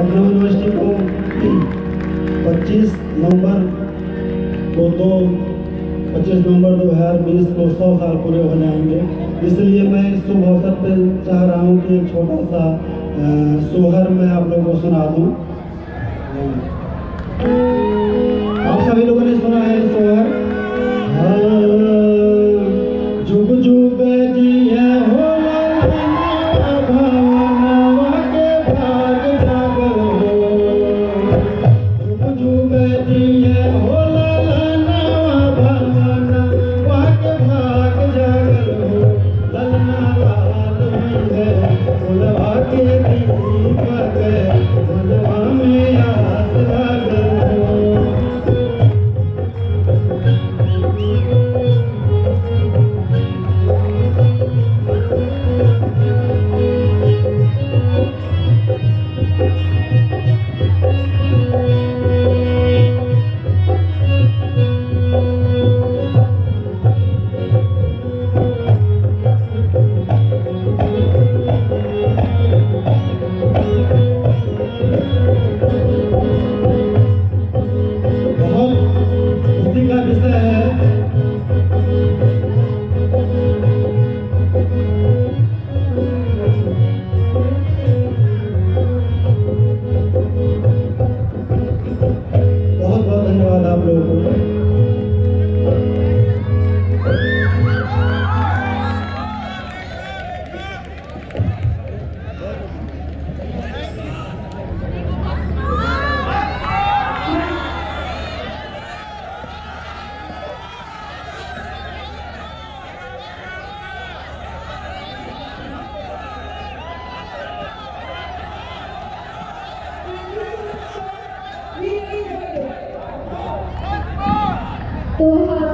Lucknow university को 25 नवंबर को दो 25 नवंबर 2020 को सौ साल पूरे हो जाएँगे इसलिए मैं शुभ अवसर पर चाह रहा हूँ कि एक छोटा सा सोहर मैं आप लोगों को सुना दूँ। 多う？